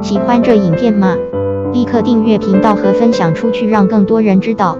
喜欢这影片吗？立刻订阅频道和分享出去让更多人知道。